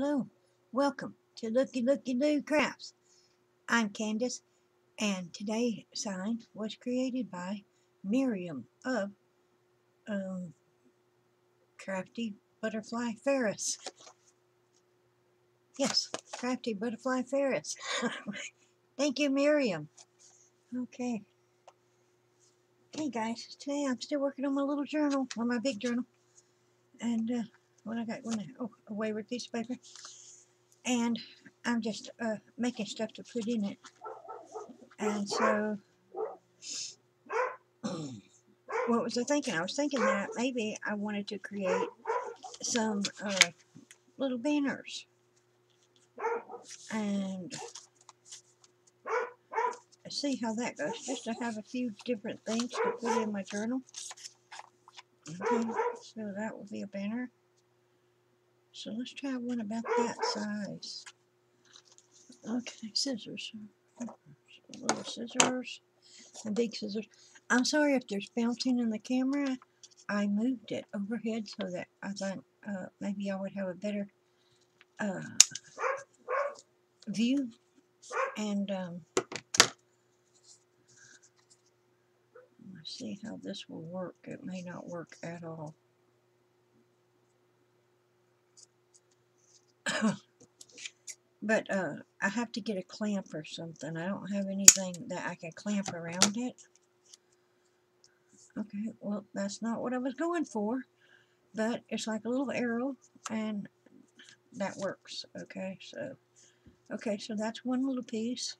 Hello, welcome to Lookie Lookie Loo Crafts. I'm Candace, and today's sign was created by Miriam of um, Crafty Butterfly Farris. Yes, Crafty Butterfly Farris. Thank you, Miriam. Okay. Hey guys, today I'm still working on my little journal, on my big journal. And uh, I got going oh, a wayward piece of paper. And I'm just uh, making stuff to put in it. And so, what was I thinking? I was thinking that maybe I wanted to create some uh, little banners. And see how that goes. Just to have a few different things to put in my journal. Okay, so that will be a banner. So let's try one about that size. Okay, scissors. Little scissors and big scissors. I'm sorry if there's bouncing in the camera. I moved it overhead so that I thought uh, maybe I would have a better uh, view. And um, let's see how this will work. It may not work at all. but uh, I have to get a clamp or something. I don't have anything that I can clamp around it. Okay, well, that's not what I was going for. But it's like a little arrow, and that works. Okay, so, okay, so that's one little piece.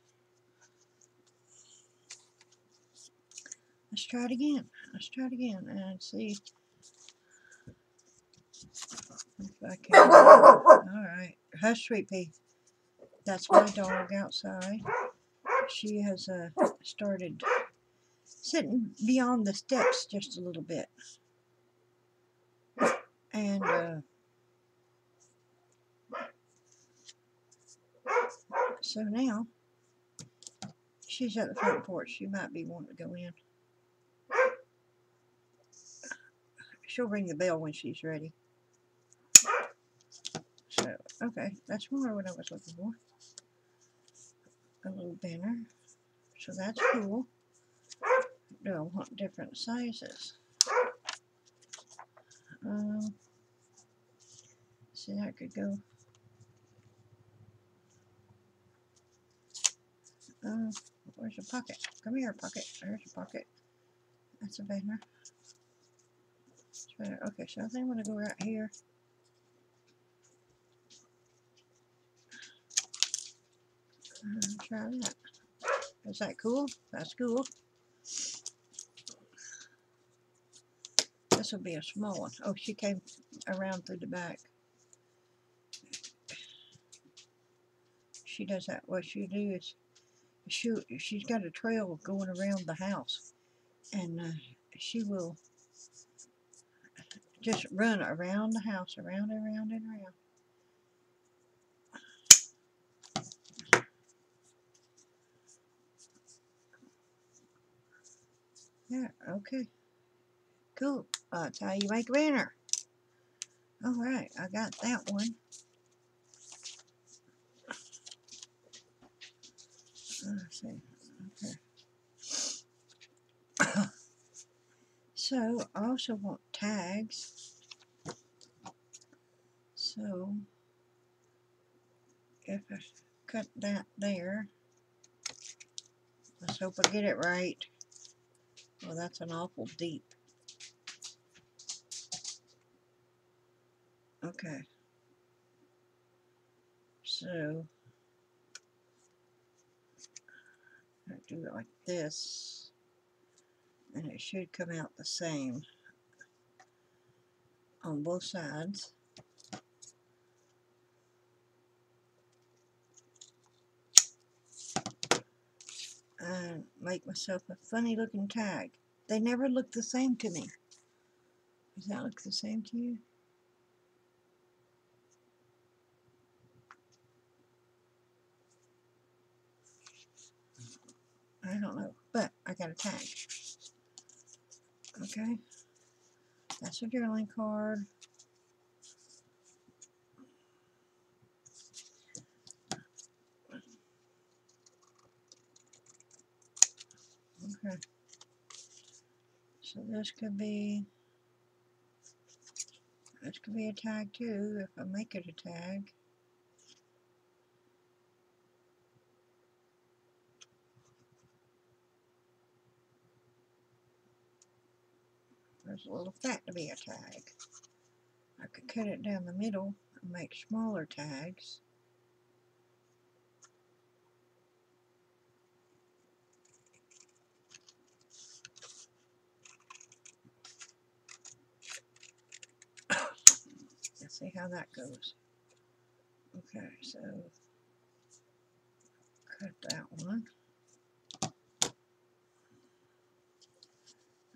Let's try it again. Let's try it again and see if I can. Alright. Hush, sweet pea. That's my dog outside. She has uh, started sitting beyond the steps just a little bit. And uh, so now she's at the front porch. She might be wanting to go in. She'll ring the bell when she's ready. Okay, that's more what I was looking for. A little banner. So that's cool. Do I want different sizes? Um, see, I could go. Uh, where's your pocket? Come here, pocket. There's your pocket. That's a banner. Okay, so I think I'm going to go right here. Try that. Is that cool? That's cool. This will be a small one. Oh, she came around through the back. She does that. What she do is she she's got a trail going around the house, and uh, she will just run around the house, around and around and around. Yeah, okay. Cool. That's how you make a banner. Alright, I got that one. Let's see. Okay. so, I also want tags. So, if I cut that there, let's hope I get it right. Well, that's an awful deep. Okay. So, I do it like this, and it should come out the same on both sides. And make myself a funny looking tag. They never look the same to me. Does that look the same to you? I don't know, but I got a tag. Okay, that's a journaling card. This could be this could be a tag too if I make it a tag. There's a little fat to be a tag. I could cut it down the middle and make smaller tags. See how that goes. Okay, so cut that one.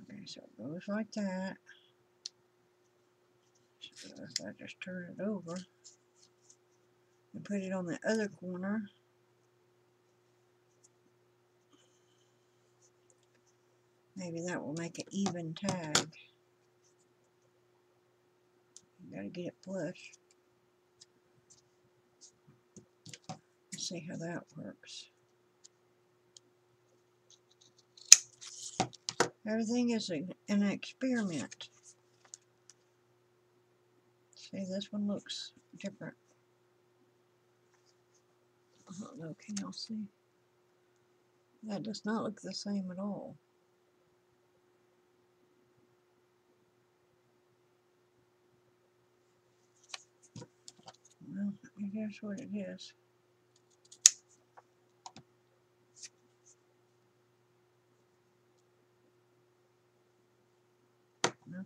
Okay, so it goes like that. So if I just turn it over and put it on the other corner. Maybe that will make an even tag. Gotta get it flush. Let's see how that works. Everything is a, an experiment. See, this one looks different. I don't know, can y'all see? That does not look the same at all. Well, is what it is. No?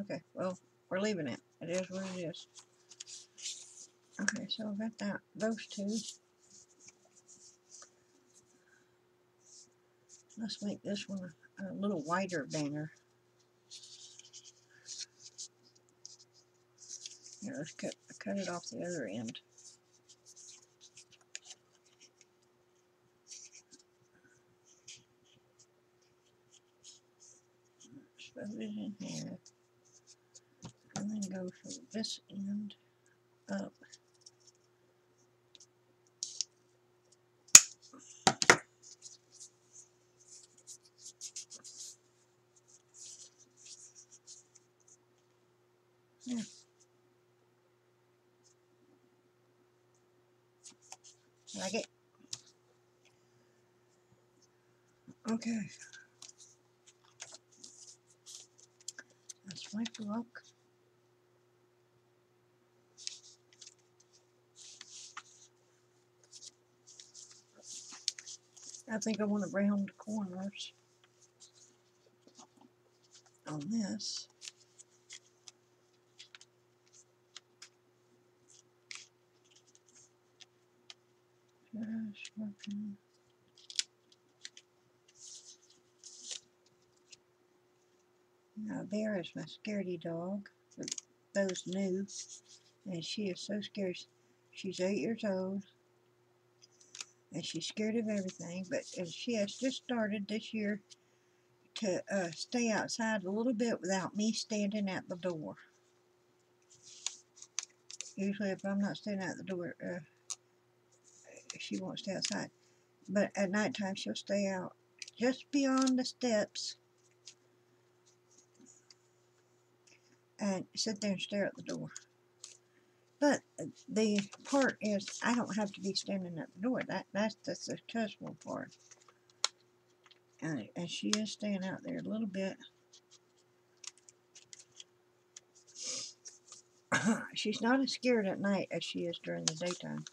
Okay, well, we're leaving it. It is what it is. Okay, so I've got that, those two. Let's make this one a, a little wider banner. Here, let's cut, cut it off the other end. Shove it in here. And then go from this end up. Yeah. Like it? Okay. That's my book. I think I want to round the corners on this. Just looking. Now there is my scaredy dog. For those new, and she is so scared. She's eight years old, and she's scared of everything. But she has just started this year to uh, stay outside a little bit without me standing at the door. Usually, if I'm not standing at the door, uh, she won't stay outside. But at nighttime, she'll stay out just beyond the steps and sit there and stare at the door. But uh, the part is, I don't have to be standing at the door. That that's the touchable part. And, and she is staying out there a little bit. She's not as scared at night as she is during the daytime.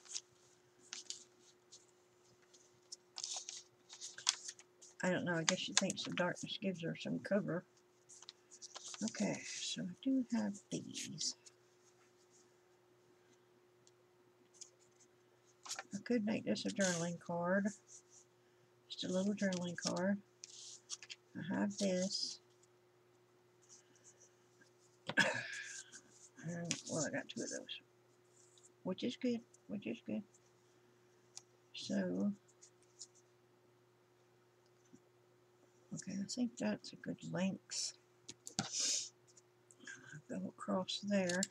I don't know, I guess she thinks the darkness gives her some cover. Okay, so I do have these. I could make this a journaling card. Just a little journaling card. I have this. And, well, I got two of those. Which is good. Which is good. So, okay, I think that's a good length go across there.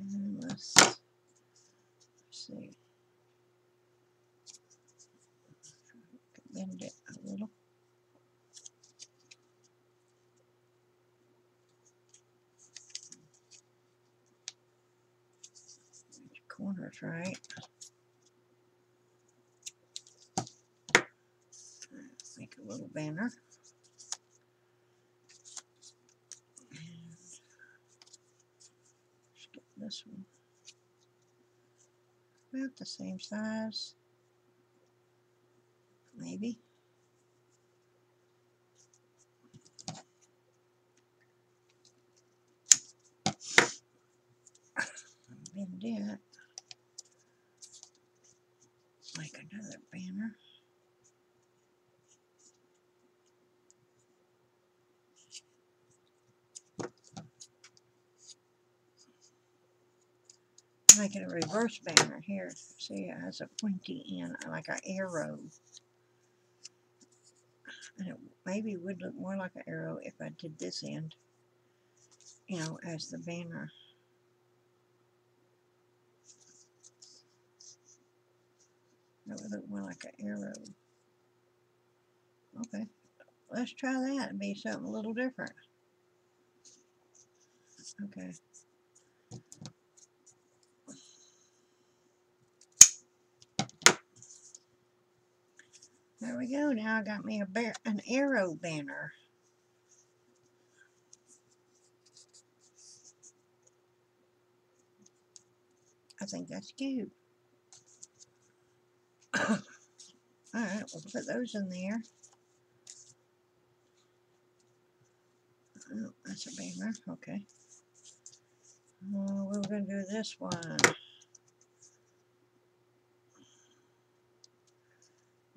And let's, let's see. Bend it a little. Corners right. A little banner. Get this one about the same size. Maybe. Bend it. Make another banner. Make it a reverse banner here. See, it has a pointy end, like an arrow. And it maybe would look more like an arrow if I did this end, you know, as the banner. That would look more like an arrow. Okay, let's try that and be something a little different. Okay. There we go. Now I got me a bear, an arrow banner. I think that's cute. Alright, we'll put those in there. Oh, that's a banner. Okay. Uh, we are going to do this one.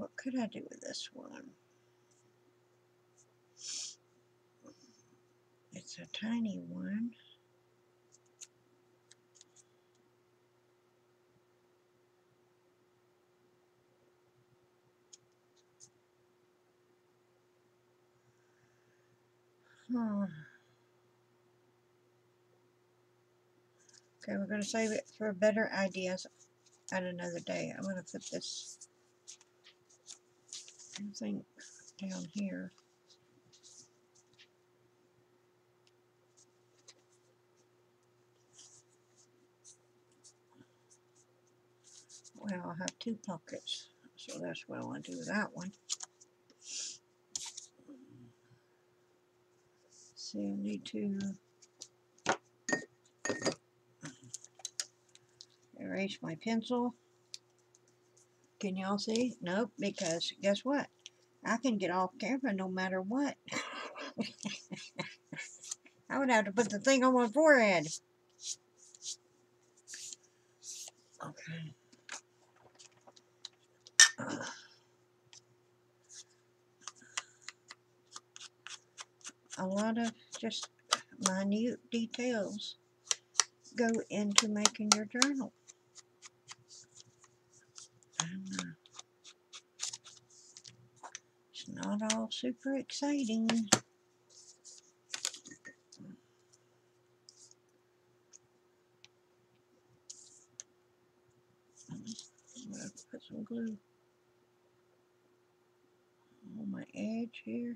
What could I do with this one? It's a tiny one. Okay, we're going to save it for better ideas at another day. I'm going to put this thing down here. Well, I have two pockets, so that's what I want to do with that one. see, I need to erase my pencil. Can y'all see? Nope, because guess what? I can get off camera no matter what. I would have to put the thing on my forehead. Okay. a lot of just minute details go into making your journal. And, uh, it's not all super exciting. I'm to put some glue on my edge here.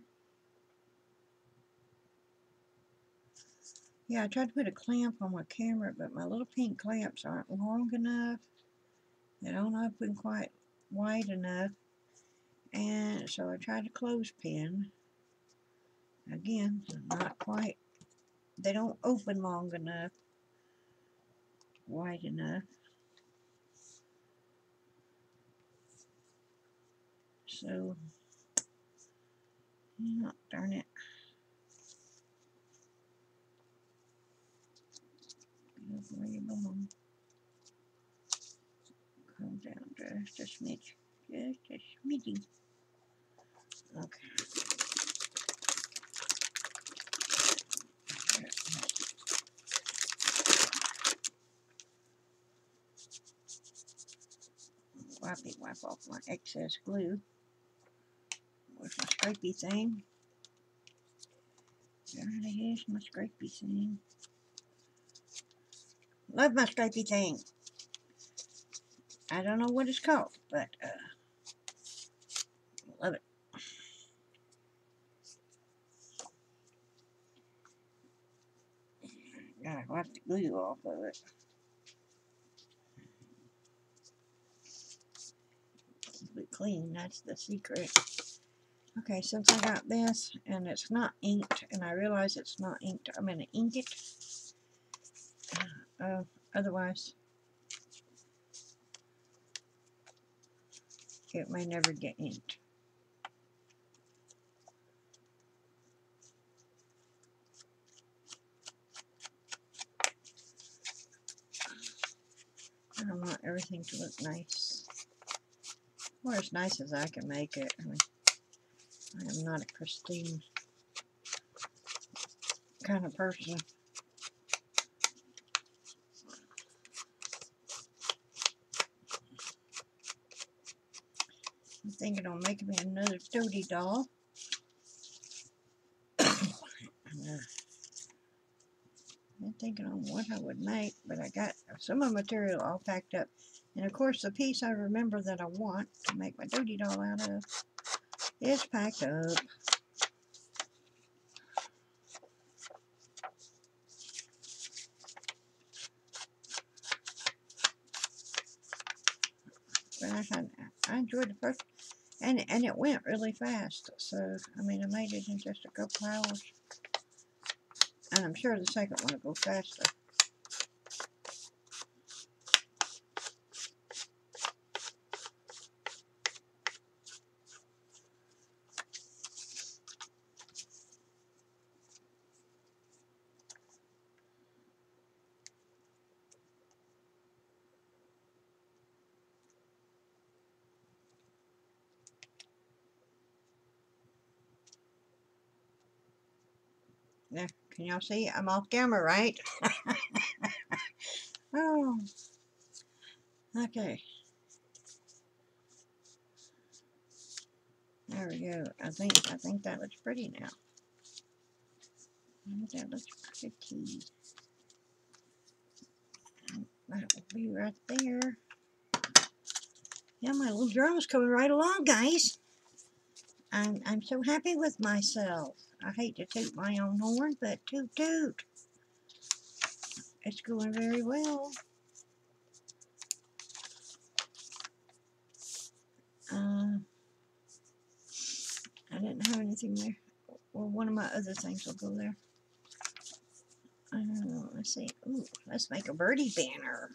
Yeah, I tried to put a clamp on my camera, but my little pink clamps aren't long enough. They don't open quite wide enough. And so I tried a clothespin. Again, not quite, they don't open long enough, wide enough. So, oh, darn it. Where you belong. Come down just a smidge. Just a smidgy. Okay. Wipe it, wipe off my excess glue. Where's my scrapey thing? There it is, my scrapey thing. Love my stripy thing. I don't know what it's called, but uh, leave off of it. Keep it clean, that's the secret. Okay, since I got this, and it's not inked, and I realize it's not inked, I'm going to ink it. Uh, uh, otherwise, it may never get inked. I want everything to look nice. Or as nice as I can make it. I mean, I am not a pristine kind of person. I'm thinking of making me another Dotee doll. I'm thinking on what I would make, but I got some of the material all packed up. And of course, the piece I remember that I want to make my Dotee doll out of is packed up. But I I enjoyed the first, and and it went really fast. So I mean, I made it in just a couple hours, and I'm sure the second one will go faster. There, can y'all see? I'm off camera, right? oh, okay. There we go. I think I think that looks pretty now. That looks pretty. That will be right there. Yeah, my little journal's coming right along, guys. I'm I'm so happy with myself. I hate to toot my own horn, but toot toot. It's going very well. Uh, I didn't have anything there. Well, one of my other things will go there. Uh, let's see. Ooh, let's make a birdie banner.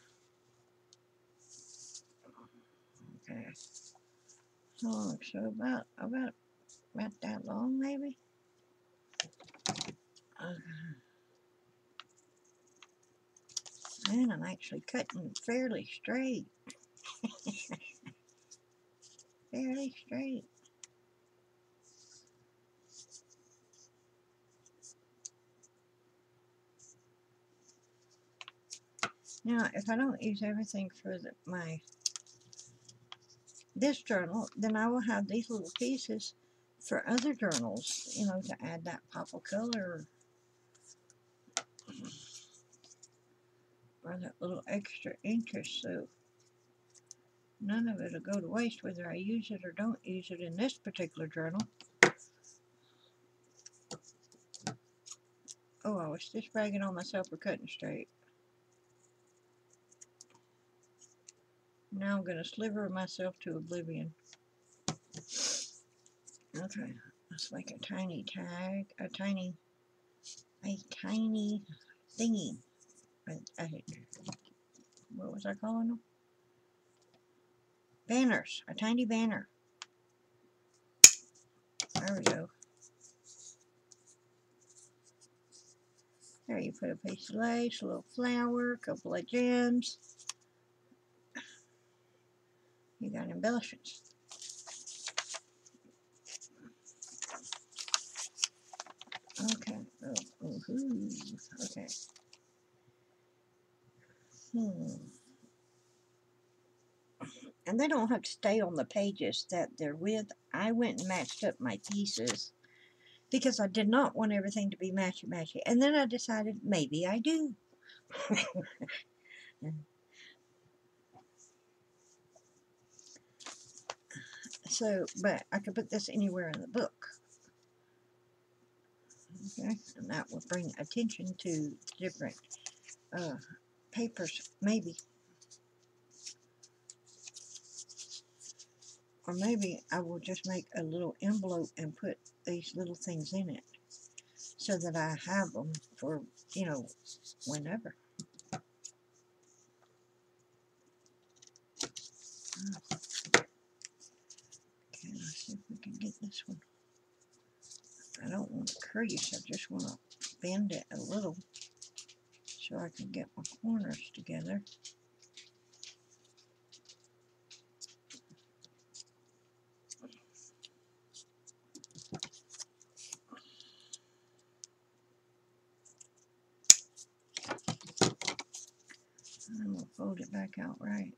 Okay. So, so about about about that long, maybe. And I'm actually cutting fairly straight. fairly straight. Now, if I don't use everything for the, my this journal, then I will have these little pieces for other journals, you know, to add that pop of color or that little extra interest. So none of it will go to waste whether I use it or don't use it in this particular journal. Oh, I was just bragging on myself for cutting straight. Now I'm going to sliver myself to oblivion. Okay, let's make a tiny tag, a tiny, a tiny thingy. I, I, what was I calling them? Banners, a tiny banner. There we go. There you put a piece of lace, a little flower, a couple of gems. You got embellishments. Okay. Oh, ooh, okay. Hmm. And they don't have to stay on the pages that they're with. I went and matched up my pieces because I did not want everything to be matchy-matchy. And then I decided maybe I do. So, but I could put this anywhere in the book. Okay, and that will bring attention to different uh, papers, maybe. Or maybe I will just make a little envelope and put these little things in it so that I have them for, you know, whenever. Okay, let's see if we can get this one. I don't want to crease, I just want to bend it a little so I can get my corners together. I'm gonna fold it back out right.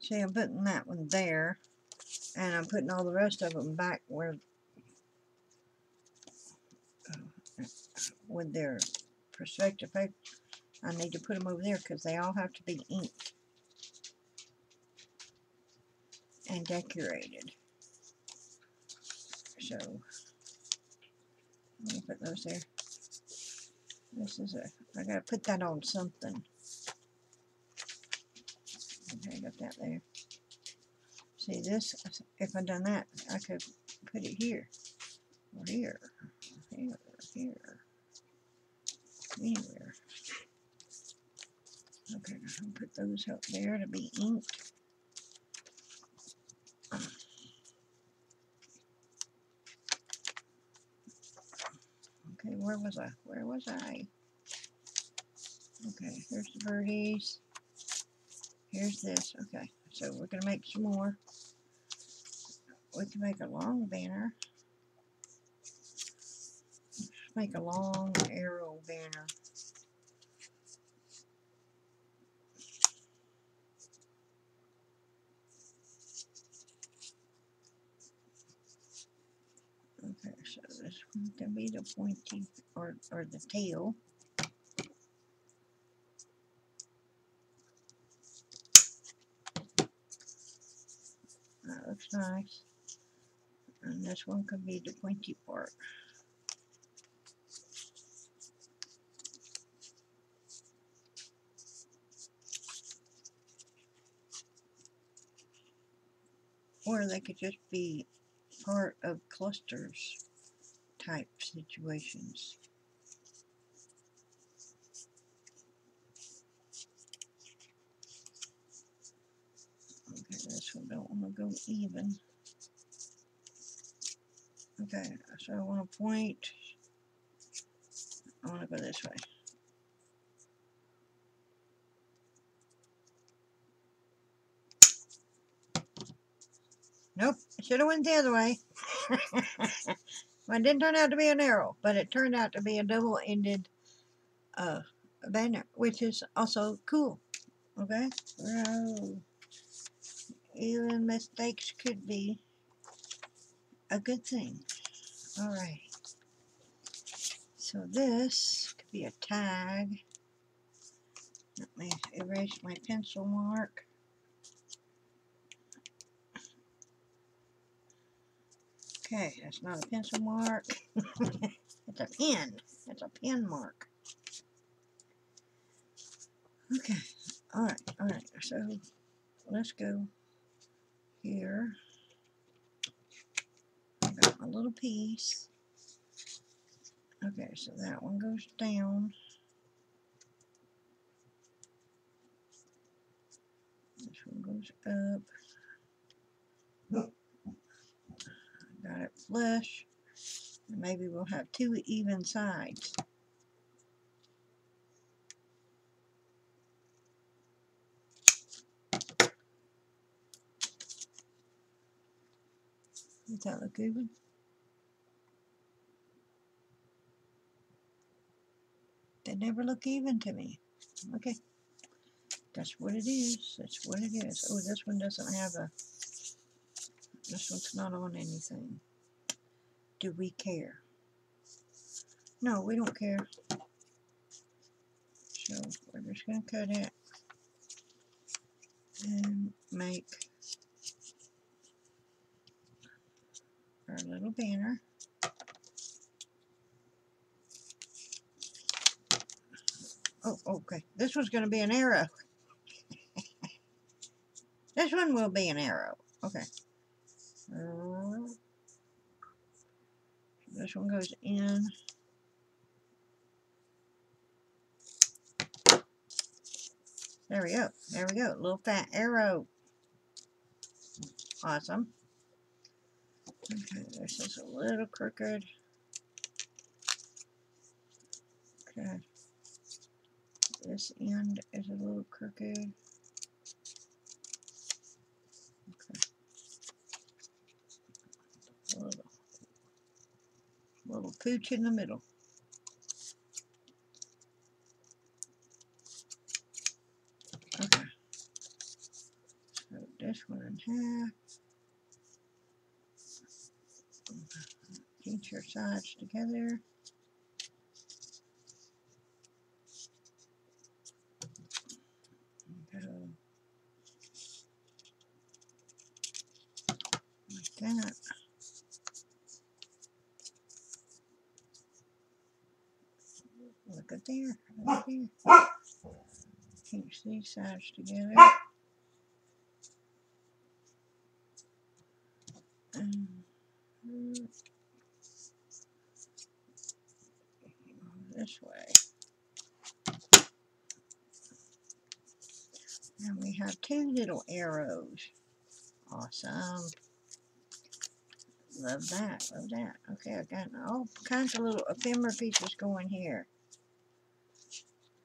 See, I'm putting that one there, and I'm putting all the rest of them back where, uh, with their perspective paper. I need to put them over there because they all have to be inked and decorated. So, let me put those there. This is a, I gotta put that on something. Okay, I got that there. See this, if I done that, I could put it here, or here, or here, or here, anywhere. Okay, I'll put those up there to be inked. Okay, where was I? Where was I? Okay, here's the birdies. Here's this. Okay, so we're gonna make some more. We can make a long banner. Make a long arrow banner. Okay, so this one can be the pointy or or the tail. That looks nice. And this one could be the pointy part. Or they could just be part of clusters type situations. Okay, this one don't want to go even. Okay, so I want to point. I want to go this way. Nope, should have went the other way. well, it didn't turn out to be an arrow, but it turned out to be a double-ended uh, banner, which is also cool. Okay, so even mistakes could be a good thing. All right. So this could be a tag. Let me erase my pencil mark. Okay, that's not a pencil mark. it's a pen. It's a pen mark. Okay, alright, alright, so let's go here. I got my little piece. Okay, so that one goes down. This one goes up. Got it flush. Maybe we'll have two even sides. Does that look even? They never look even to me. Okay. That's what it is. That's what it is. Oh, this one doesn't have a this one's not on anything. Do we care? No, we don't care. So we're just going to cut it and make our little banner. Oh, okay. This one's going to be an arrow. This one will be an arrow. Okay. Uh, this one goes in. There we go. There we go. Little fat arrow. Awesome. Okay, this is a little crooked. Okay. This end is a little crooked. Okay. A little, little pooch in the middle. Okay. So this one in half. Pinch your sides together. Go like that. Look at there, look there. Pinch these sides together. This way. And we have two little arrows. Awesome. Love that, love that. Okay, I got all kinds of little ephemera pieces going here.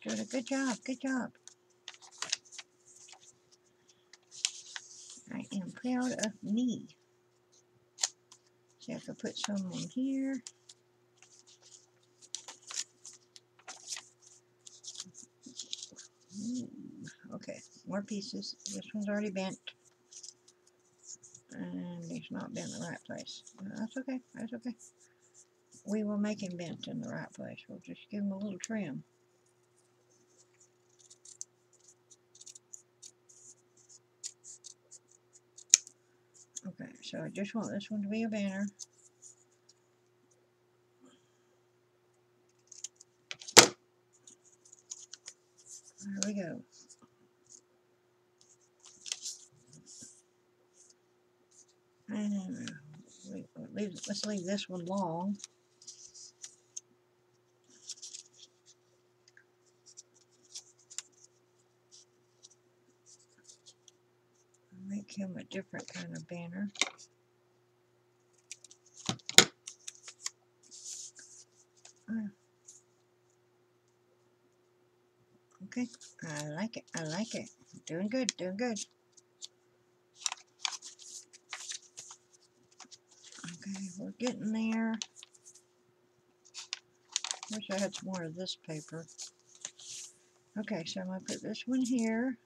Doing a good job, good job. I am proud of me. See, I could put some on here. Hmm, okay, more pieces. This one's already bent. And he's not bent in the right place. That's okay, that's okay. We will make him bent in the right place. We'll just give him a little trim. Okay, so I just want this one to be a banner. There we go. And we- we'll leave, let's leave this one long. Make him a different kind of banner. Ah. Okay, I like it, I like it. Doing good, doing good. Okay, we're getting there. Wish I had some more of this paper. Okay, so I'm gonna put this one here.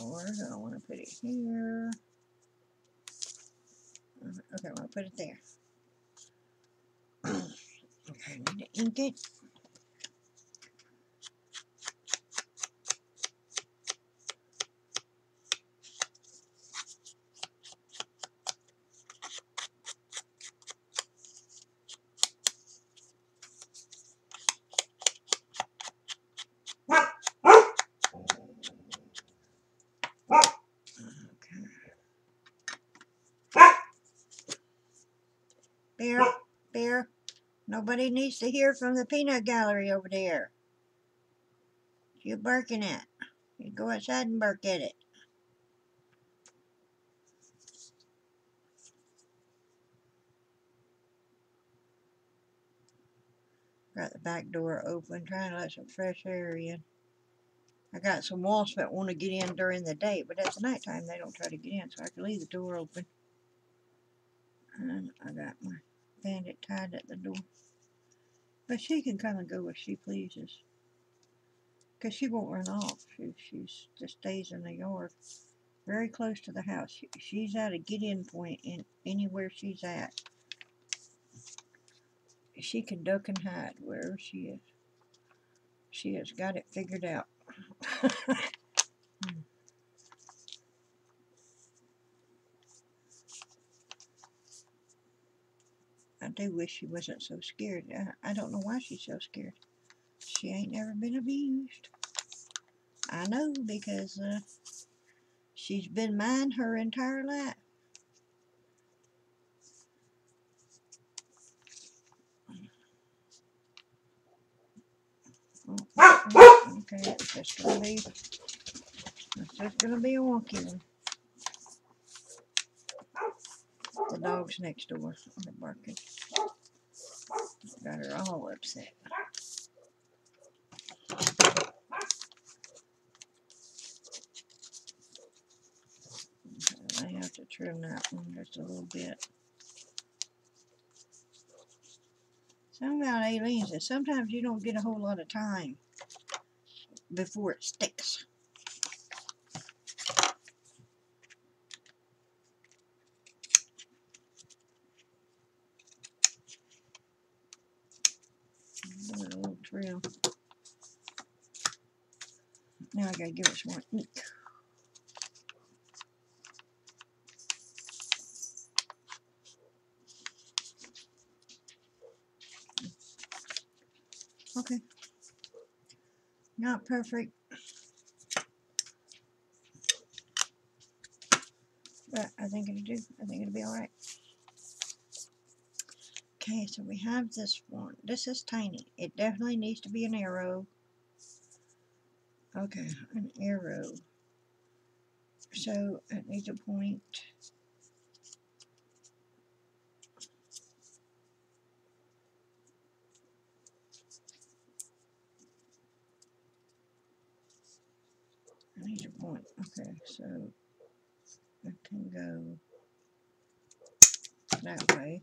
I want to put it here? Uh, Okay, I'm gonna put it there. okay, I need to ink it. Okay. Bear, Bear, nobody needs to hear from the peanut gallery over there. You barking at. You go outside and bark at it. Got the back door open, trying to let some fresh air in. I got some wasps that want to get in during the day, but at the nighttime they don't try to get in, so I can leave the door open. And I got my bandit tied at the door. But she can come and go where she pleases. Because she won't run off. She she's, just stays in the yard. Very close to the house. She, she's at a get-in point in anywhere she's at. She can duck and hide wherever she is. She has got it figured out. Hmm. Do wish she wasn't so scared. I, I don't know why she's so scared. She ain't never been abused. I know because uh, She's been mine her entire life. Okay, it's just gonna be, it's just gonna be a wonky one. The dog's next door are barking. Got her all upset. I have to trim that one just a little bit. Something about Aleene's is sometimes you don't get a whole lot of time before it sticks. Give it a little trim. Now I gotta give it some more ink. Okay. Not perfect. But I think it'll do. I think it'll be alright. Okay, so we have this one. This is tiny. It definitely needs to be an arrow. Okay, an arrow. So it needs a point. I need a point. Okay, so I can go that way.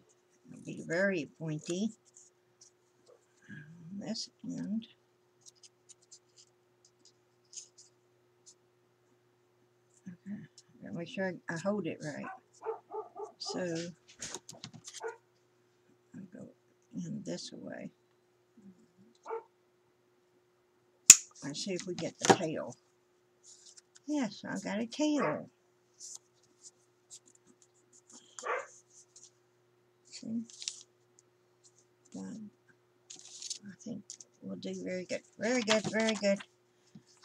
It'll be very pointy. Um, This end. Okay, make sure I, I hold it right. So I'll go in this way. Let's see if we get the tail. Yes, I got a tail. See? Done. I think we'll do very good. Very good, very good.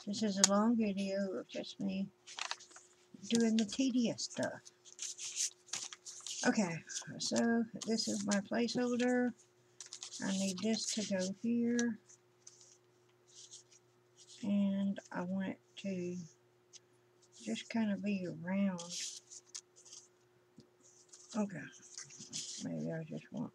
This is a long video of just me doing the tedious stuff. Okay, so this is my placeholder. I need this to go here. And I want it to just kind of be around. Okay. Maybe I just want.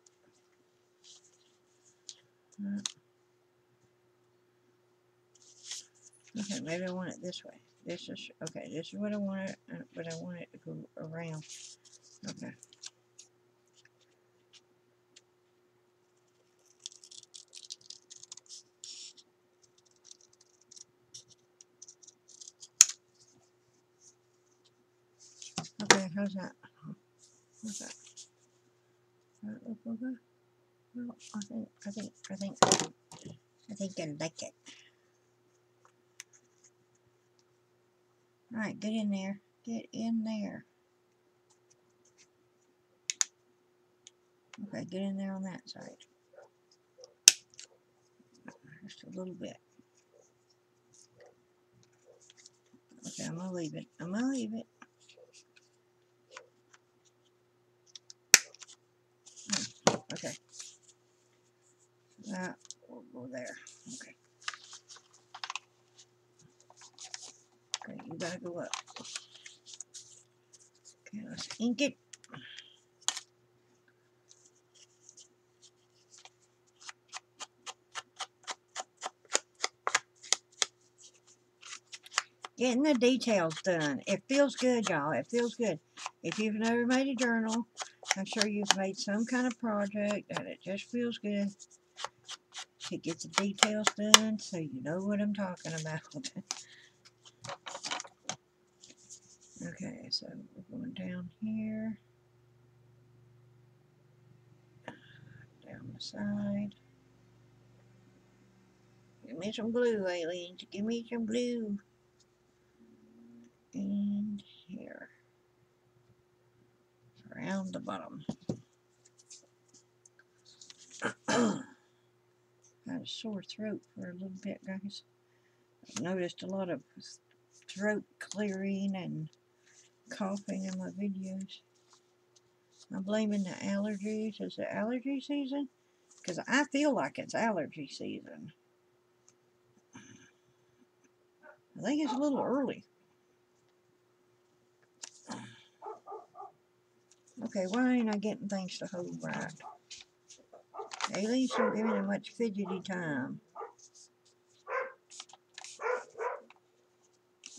Okay, maybe I want it this way. This is, okay, this is what I want it, uh, but I want it to go around. Okay. Okay, how's that? How's that? That look okay? Well, I think, I think, I think, I think I like it. Alright, get in there. Get in there. Okay, get in there on that side. Just a little bit. Okay, I'm gonna leave it. I'm gonna leave it. Hmm, okay. That will go there. Okay. Okay, you gotta go up. Okay, let's ink it. Getting the details done. It feels good, y'all. It feels good. If you've never made a journal, I'm sure you've made some kind of project and it just feels good to get the details done so you know what I'm talking about. okay, so we're going down here, down the side. Give me some blue, Aleene's. Give me some blue. And here around the bottom. Had a sore throat for a little bit, guys. I've noticed a lot of throat clearing and coughing in my videos. I'm blaming the allergies. Is it allergy season? Because I feel like it's allergy season. I think it's a little early. Okay, why ain't I getting things to hold right? At least don't give me much fidgety time.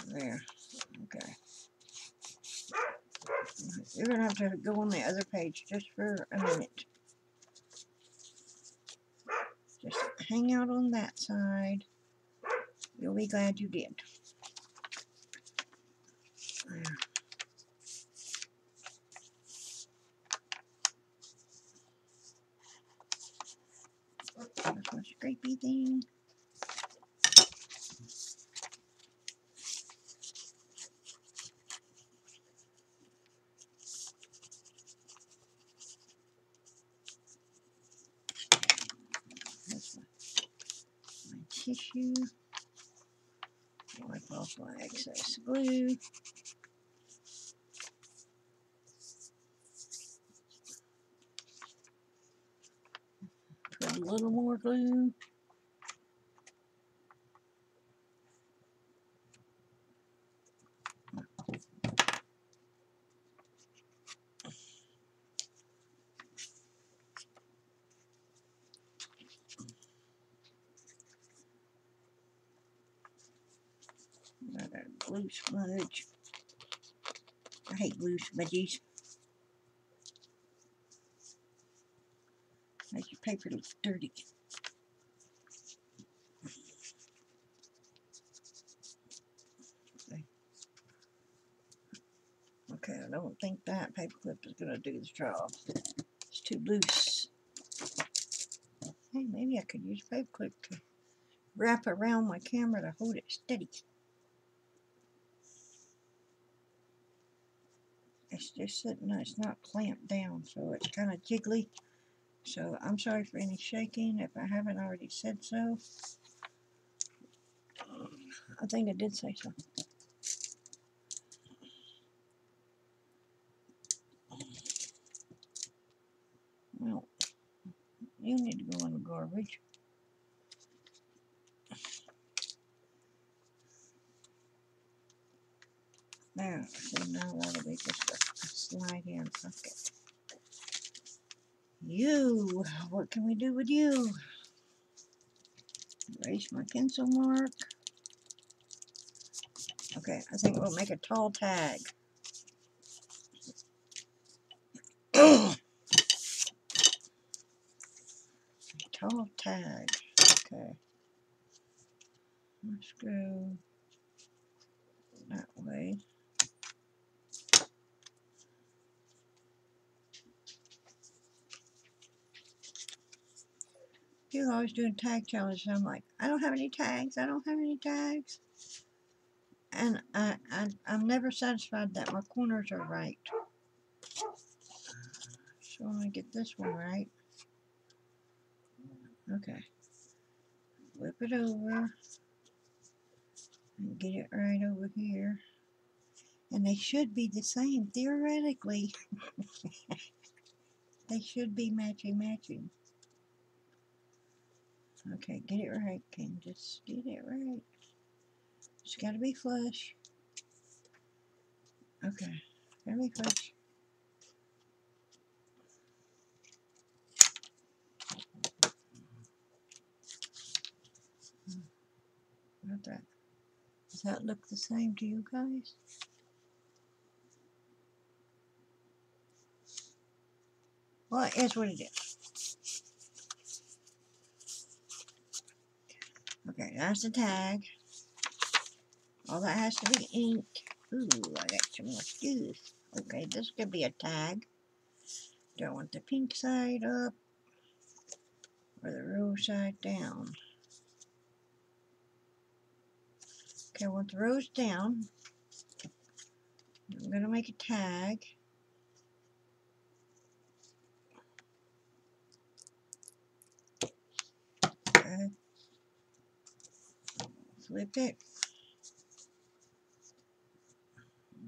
There. Okay. You're going to have to go on the other page just for a minute. Just hang out on that side. You'll be glad you did. There. That's my scrapey thing. That's my, my tissue. Wipe off my excess glue. Put a little more glue. Got I hate glue smudges. Make your paper look dirty. Okay. I don't think that paperclip is gonna do the job. It's too loose. Hey, maybe I could use a paperclip to wrap around my camera to hold it steady. Just sitting it's not clamped down, so it's kind of jiggly. So I'm sorry for any shaking if I haven't already said so. I think I did say so. Well, you need to go in the garbage. There, see now that'll be just a, a slide in pocket. You, what can we do with you? Erase my pencil mark. Okay, I think we'll make a tall tag. tall tag. Okay. Let's go that way. People always doing tag challenges. I'm like, I don't have any tags. I don't have any tags. And I, I, I'm never satisfied that my corners are right. So I'm going to get this one right. Okay. Flip it over. And get it right over here. And they should be the same, theoretically. they should be matching matching. Okay, get it right, Ken. Just get it right. It's got to be flush. Okay, gotta be flush. About that. Does that look the same to you guys? Well, it is what it is. Okay, that's the tag. All that has to be ink. Ooh, I got some more juice. Okay, this could be a tag. Do I want the pink side up or the rose side down? Okay, I want the rose down. I'm going to make a tag. Okay. Flip it.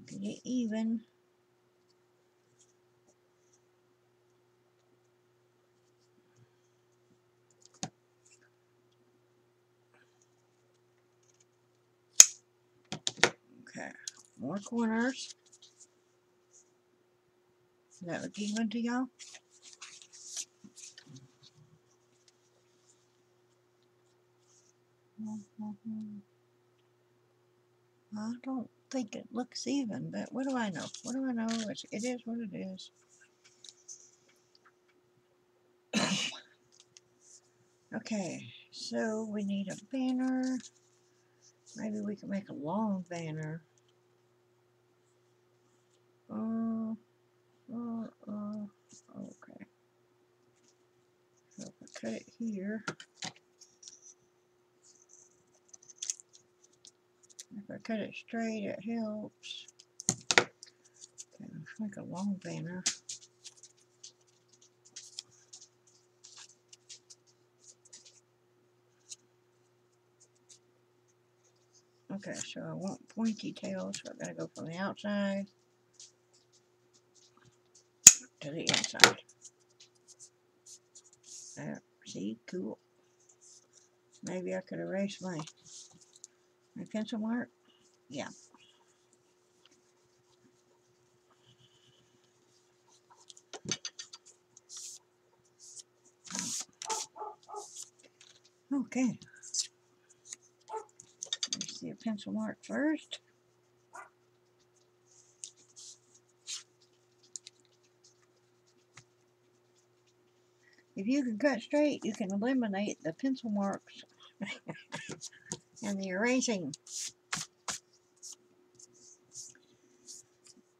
Get it even. Okay, more corners. Does that look even to y'all? I don't think it looks even, but what do I know? What do I know? It's, it is what it is. okay, so we need a banner. Maybe we can make a long banner. Uh, uh, uh, okay. So if I cut it here, if I cut it straight, it helps. Okay, let's a long banner. Okay, so I want pointy tails, so I gotta go from the outside to the inside. There, see, cool. Maybe I could erase my pencil mark. Yeah. Okay. See a pencil mark first. If you can cut straight, you can eliminate the pencil marks and the erasing.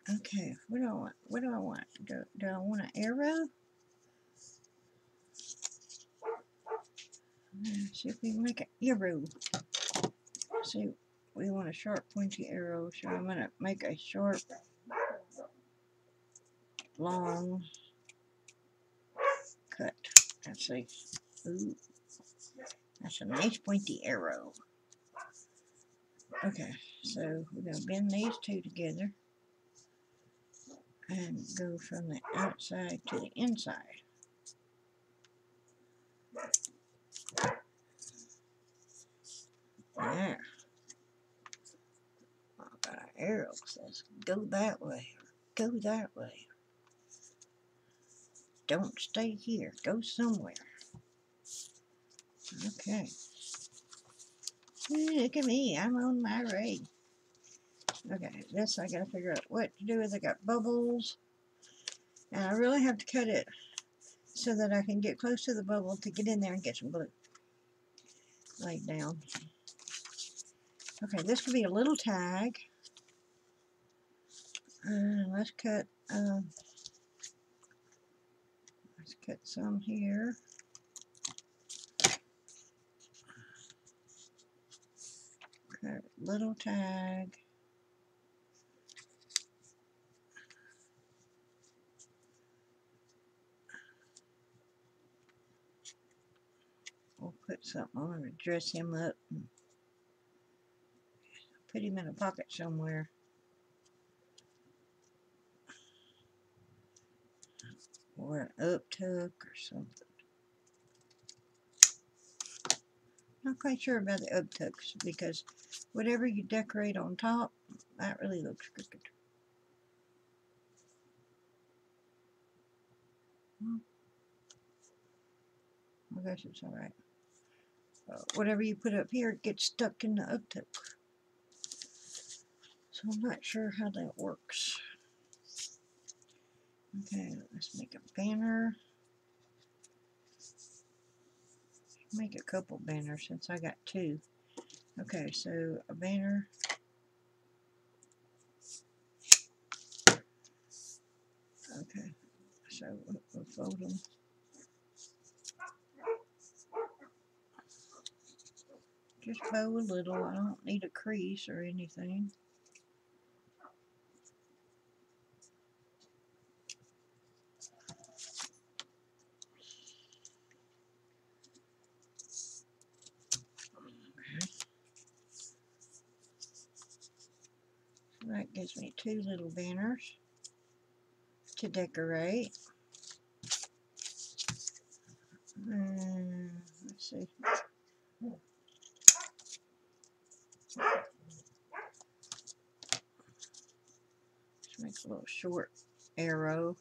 Okay, what do I want? What do I want? Do, do I want an arrow? See if we can make an arrow. See, we want a sharp pointy arrow, so I'm going to make a sharp, long cut. Let's see. Ooh, that's a nice pointy arrow. Okay, so we're going to bend these two together and go from the outside to the inside. There. I've got an arrow says go that way go that way. Don't stay here. Go somewhere. Okay. Look at me. I'm on my way. Okay, this I gotta figure out what to do with. I got bubbles. And I really have to cut it so that I can get close to the bubble to get in there and get some glue laid down. Okay, this could be a little tag. And let's cut, uh, let's cut some here. Little tag. We'll put something on to dress him up. And put him in a pocket somewhere. Or an up tuck or something. Not quite sure about the up because whatever you decorate on top, that really looks crooked. Well, I guess it's alright. Uh, whatever you put up here gets stuck in the up tuck. So I'm not sure how that works. Okay, let's make a banner. Make a couple banners since I got two. Okay, so a banner. Okay, so we'll, fold them. Just bow a little. I don't need a crease or anything. gives me two little banners to decorate. And let's see. Let's make a little short arrow.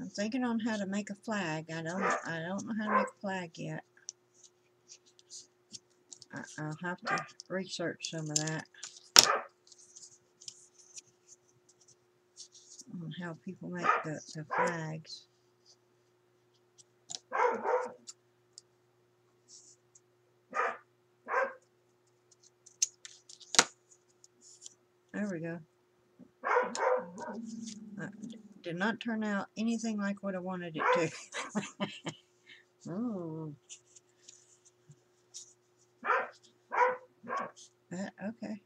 I'm thinking on how to make a flag. I don't I don't know how to make a flag yet. I'll have to research some of that. On how people make the, the flags. There we go. Uh, d- did not turn out anything like what I wanted it to. Ooh. Uh, okay.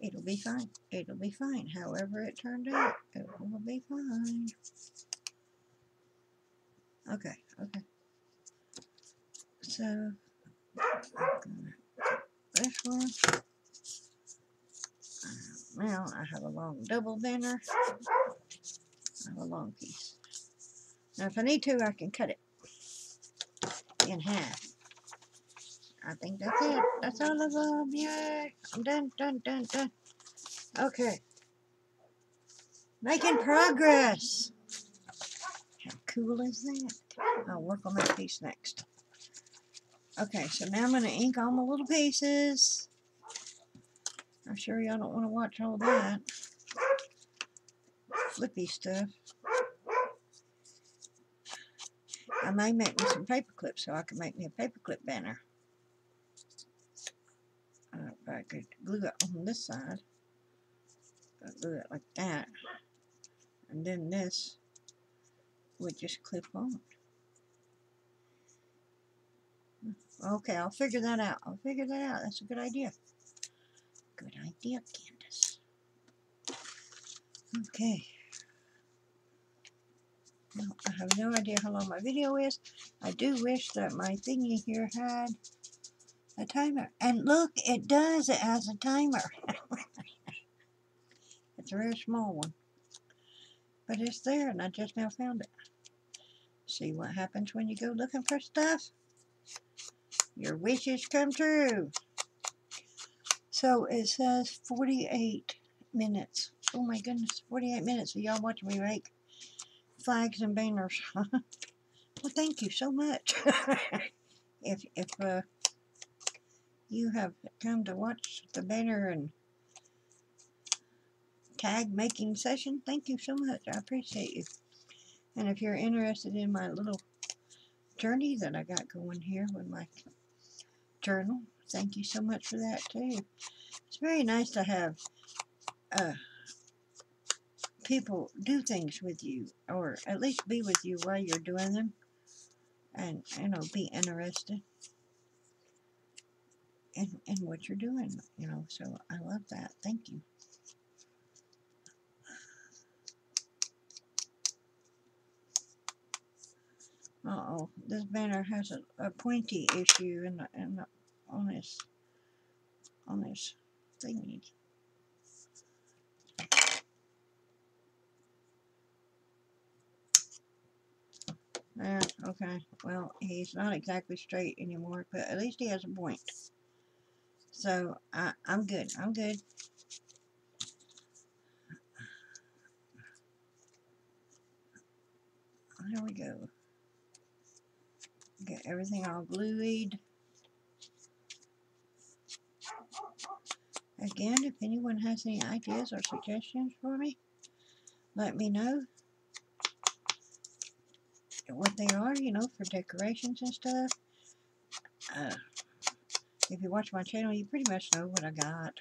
It'll be fine. It'll be fine. However it turned out, it will be fine. Okay, okay. So, this one. Uh, Now I have a long double banner. I have a long piece. Now if I need to, I can cut it in half. I think that's it. That's all of them. Yay! I'm done, done, done, done. Okay. Making progress. How cool is that? I'll work on that piece next. Okay, so now I'm going to ink all my little pieces. I'm sure y'all don't want to watch all that flippy stuff. I may make me some paper clips so I can make me a paperclip banner. I could glue it on this side, I'd glue it like that, and then this would just clip on. Okay, I'll figure that out. I'll figure that out. That's a good idea. Good idea, Candace. Okay. Well, I have no idea how long my video is. I do wish that my thingy here had a timer. And look, it does. It has a timer. it's a very small one. But it's there, and I just now found it. See what happens when you go looking for stuff? Your wishes come true. So it says 48 minutes. Oh my goodness, 48 minutes of y'all watching me make flags and banners. well, thank you so much. if if uh, you have come to watch the banner and tag making session, thank you so much. I appreciate you. And if you're interested in my little journey that I got going here with my journal, thank you so much for that too. It's very nice to have uh, people do things with you, or at least be with you while you're doing them, and you know be interested in in what you're doing. You know, so I love that. Thank you. Uh oh, this banner has a, a pointy issue in the, in the, on this on this thingy. Yeah, okay. Well, he's not exactly straight anymore, but at least he has a point. So I, I'm good. I'm good. There we go. Get everything all glued. Again, if anyone has any ideas or suggestions for me, let me know what they are, you know, for decorations and stuff. Uh, if you watch my channel, you pretty much know what I got.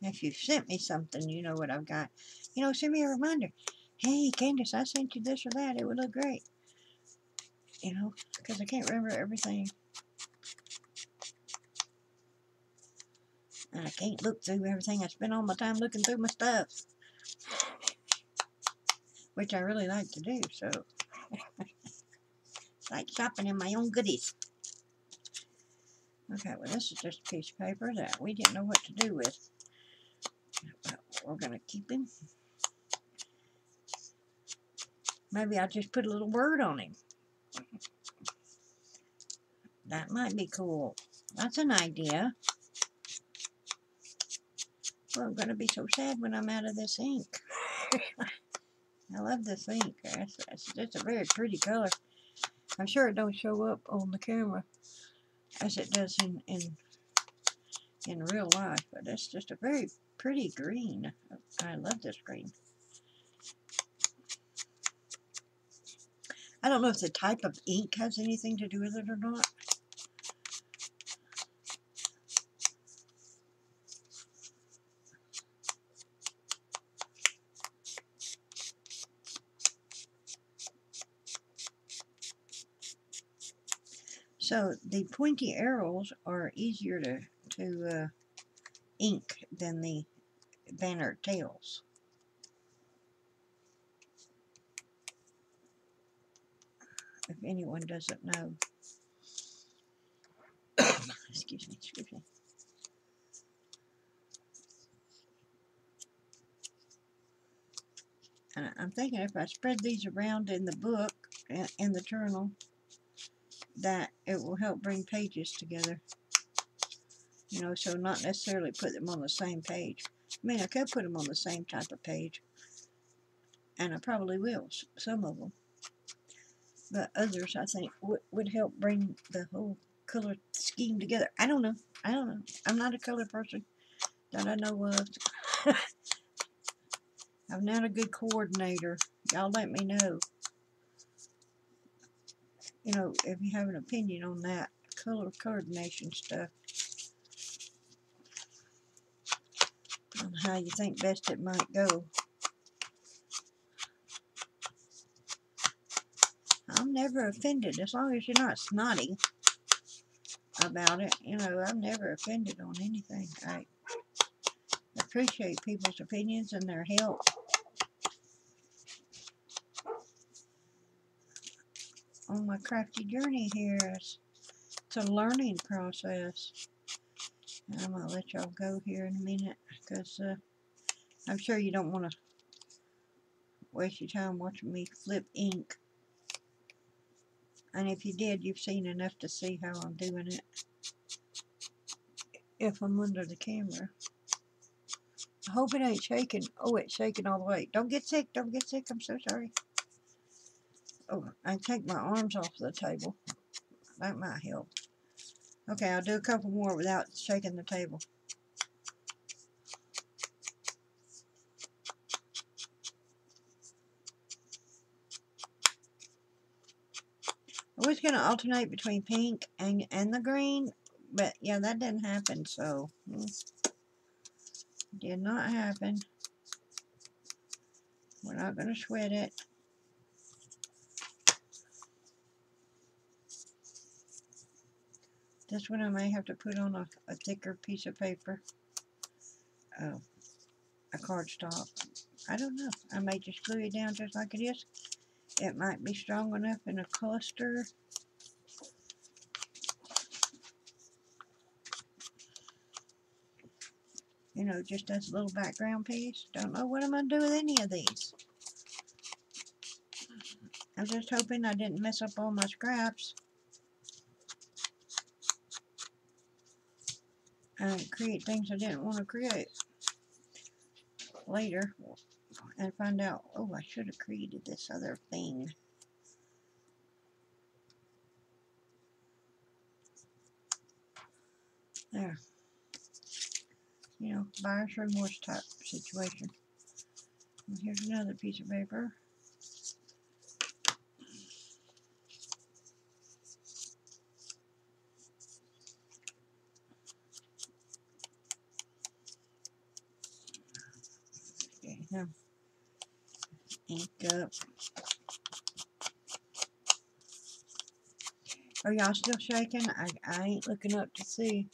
If you've sent me something, you know what I've got. You know, send me a reminder. Hey, Candace, I sent you this or that. It would look great. You know, because I can't remember everything. And I can't look through everything. I spend all my time looking through my stuff. Which I really like to do, so. It's like shopping in my own goodies. Okay, well this is just a piece of paper that we didn't know what to do with. But we're gonna keep him. Maybe I'll just put a little word on him. That might be cool. That's an idea. Well, I'm going to be so sad when I'm out of this ink. I love this ink. Just a very pretty color. I'm sure it don't show up on the camera as it does in, in, in real life, but it's just a very pretty green. I love this green. I don't know if the type of ink has anything to do with it or not. So the pointy arrows are easier to, to uh, ink than the banner tails. If anyone doesn't know. excuse me, excuse me. And I'm thinking if I spread these around in the book, in the journal, that it will help bring pages together. You know, so not necessarily put them on the same page. I mean, I could put them on the same type of page, and I probably will, some of them. But others, I think, would, would help bring the whole color scheme together. I don't know. I don't know. I'm not a color person that I know of. I'm not a good coordinator. Y'all let me know you know, if you have an opinion on that color coordination stuff, on how you think best it might go. I'm never offended as long as you're not snotty about it. You know, I'm never offended on anything. I appreciate people's opinions and their help. On my crafty journey here. It's, it's a learning process. And I'm going to let y'all go here in a minute because uh, I'm sure you don't want to waste your time watching me flip ink. And if you did, you've seen enough to see how I'm doing it. If I'm under the camera. I hope it ain't shaking. Oh, it's shaking all the way. Don't get sick. Don't get sick. I'm so sorry. Oh, I take my arms off the table. That might help. Okay, I'll do a couple more without shaking the table. I was going to alternate between pink and, and the green, but yeah, that didn't happen, so hmm, did not happen. We're not going to sweat it. This one I may have to put on a, a thicker piece of paper. Oh, a cardstock. I don't know. I may just glue it down just like it is. It might be strong enough in a cluster. You know, just as a little background piece. Don't know what I'm going to do with any of these. I'm just hoping I didn't mess up all my scraps. And create things I didn't want to create later and find out, oh, I should have created this other thing. There. You know, buyer's remorse type situation. And here's another piece of paper. him. Ink up. Are y'all still shaking? I, I ain't looking up to see.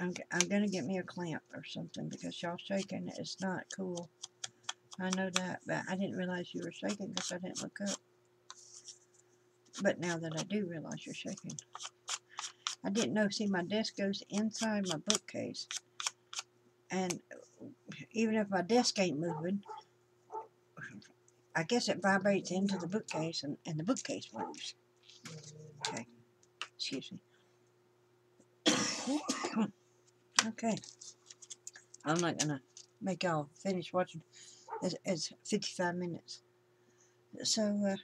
I'm, I'm going to get me a clamp or something because y'all shaking It's not cool. I know that, but I didn't realize you were shaking because I didn't look up. But now that I do realize you're shaking. I didn't know. See, my desk goes inside my bookcase, and even if my desk ain't moving, I guess it vibrates into the bookcase, and, and the bookcase moves. Okay, excuse me. okay, I'm not gonna make y'all finish watching. It's, it's 55 minutes. So, uh,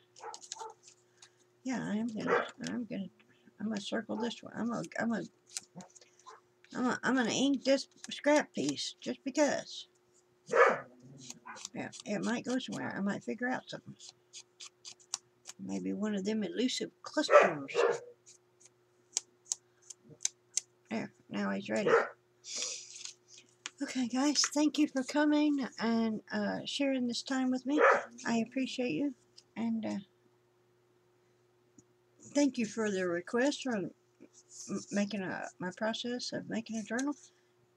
yeah, I am gonna, I'm gonna, I'm gonna circle this one. I'm I'm gonna, I'm gonna, I'm gonna ink this scrap piece just because. Yeah, it might go somewhere. I might figure out something. Maybe one of them elusive clusters. There, now he's ready. Okay, guys, thank you for coming and uh, sharing this time with me. I appreciate you. And uh, thank you for the request for making a, my process of making a journal.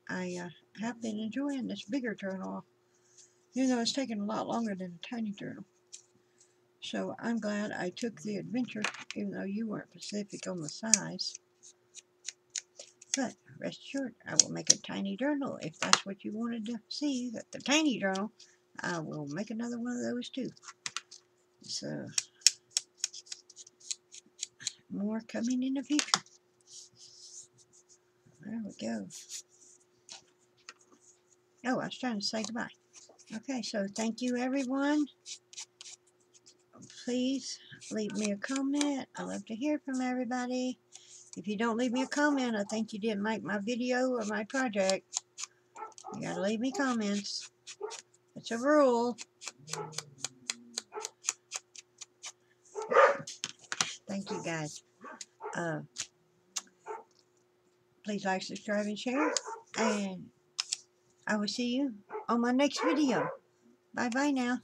I uh, have been enjoying this bigger journal, even though it's taken a lot longer than a tiny journal. So I'm glad I took the adventure, even though you weren't specific on the size. But rest assured, I will make a tiny journal if that's what you wanted to see. That the tiny journal, I will make another one of those too. So more coming in the future. There we go. Oh, I was trying to say goodbye. Okay, so thank you everyone. Please leave me a comment. I love to hear from everybody. If you don't leave me a comment, I think you didn't like my video or my project. You gotta leave me comments. It's a rule. Thank you guys. Uh, please like, subscribe, and share. And I will see you on my next video. Bye bye now.